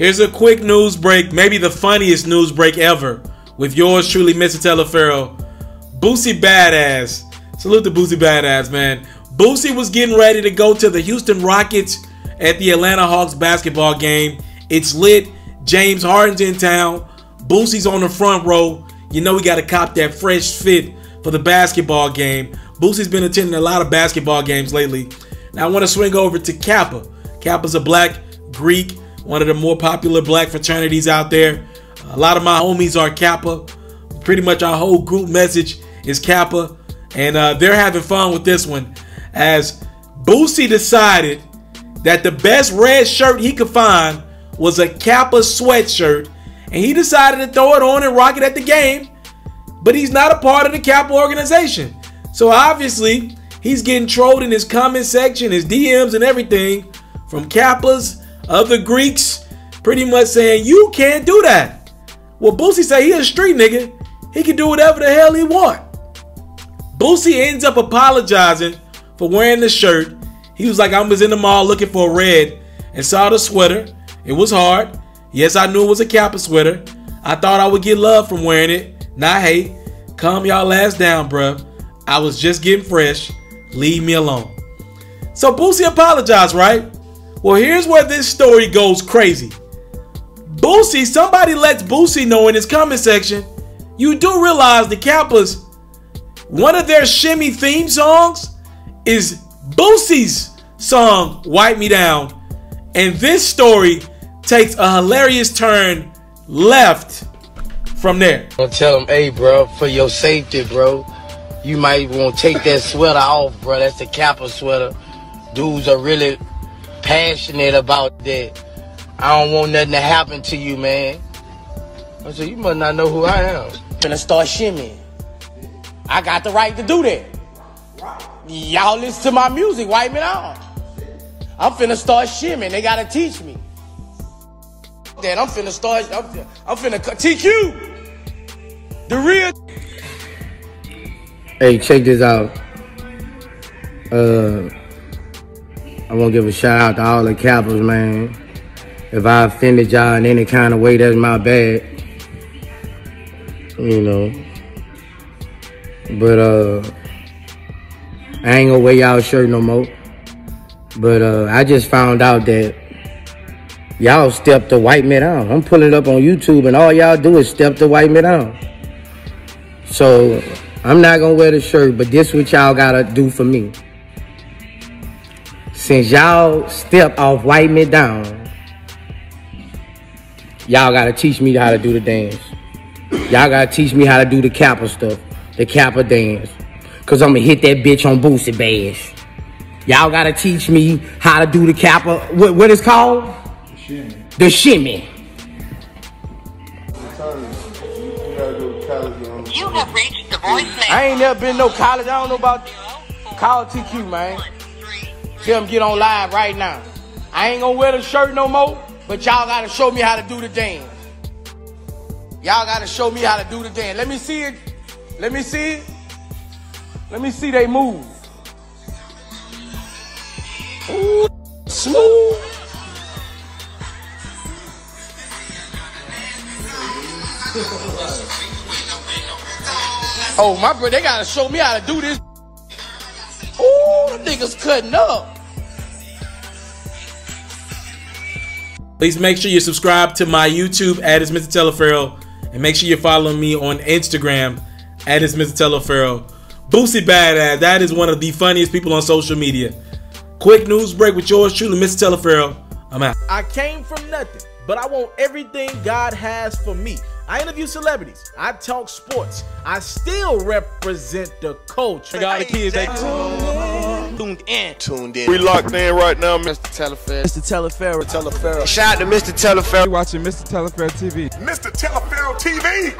Here's a quick news break, maybe the funniest news break ever, with yours truly, Mr. Taliaferro. Boosie Badass. Salute to Boosie Badass, man. Boosie was getting ready to go to the Houston Rockets at the Atlanta Hawks basketball game. It's lit. James Harden's in town. Boosie's on the front row. You know we got to cop that fresh fit for the basketball game. Boosie's been attending a lot of basketball games lately. Now I want to swing over to Kappa. Kappa's a black Greek one of the more popular black fraternities out there. A lot of my homies are Kappa. Pretty much our whole group message is Kappa. And uh, they're having fun with this one as Boosie decided that the best red shirt he could find was a Kappa sweatshirt. And he decided to throw it on and rock it at the game. But he's not a part of the Kappa organization. So obviously, he's getting trolled in his comment section, his DMs, and everything from Kappas other Greeks pretty much saying, you can't do that. Well, Boosie say he a street nigga. He can do whatever the hell he want. Boosie ends up apologizing for wearing the shirt. He was like, I was in the mall looking for a red and saw the sweater. It was hard. Yes, I knew it was a Kappa sweater. I thought I would get love from wearing it. Nah, hey, calm y'all ass down, bruh. I was just getting fresh. Leave me alone. So Boosie apologized, right? Well, here's where this story goes crazy. Boosie, somebody lets Boosie know in his comment section, you do realize the Kappas, one of their shimmy theme songs is Boosie's song, Wipe Me Down. And this story takes a hilarious turn left from there. I'll tell him, hey, bro, for your safety, bro, you might want to take that sweater off, bro. That's the Kappa sweater. Dudes are really passionate about that. I don't want nothing to happen to you, man. I said, you must not know who I am. Finna start shimmying. I got the right to do that. Y'all listen to my music, wipe me out. I'm finna start shimming. They gotta teach me. That I'm finna start. I'm, I'm finna TQ. The real. Hey, check this out. Uh, I want to give a shout out to all the Kappas, man. If I offended y'all in any kind of way, that's my bad. You know. But, uh, I ain't gonna wear y'all shirt no more. But, uh, I just found out that y'all step the white man down. I'm pulling up on YouTube and all y'all do is step the white man down. So, I'm not gonna wear the shirt, but this what y'all gotta do for me since y'all step off Wipe Me Down, y'all gotta teach me how to do the dance. Y'all gotta teach me how to do the Kappa stuff, the Kappa dance. Cause I'm gonna hit that bitch on Boosie Bash. Y'all gotta teach me how to do the Kappa, what, what is called? The shimmy. The shimmy. You have reached the voicemail. I ain't never been no college. I don't know about college TQ, man. Tell them get on live right now. I ain't gonna wear the shirt no more, but y'all gotta show me how to do the dance. Y'all gotta show me how to do the dance. Let me see it. Let me see it. Let me see they move. Ooh, smooth. oh, my bro, they gotta show me how to do this. Ooh, the niggas cutting up. Please make sure you subscribe to my YouTube at it's Mr. Taliaferro. And make sure you're following me on Instagram at it's Mr. Taliaferro. Boosie Badass, that is one of the funniest people on social media. Quick news break with yours truly, Mr. Taliaferro. I'm out. I came from nothing, but I want everything God has for me. I interview celebrities. I talk sports. I still represent the culture. I got the kids, they tuned in. Tuned in. We locked in right now, Mr. Telefair. Mr. Telefair. Telefair. Shout out to Mr. Telefair. You're watching Mr. Telefair TV. Mr. Telefair TV.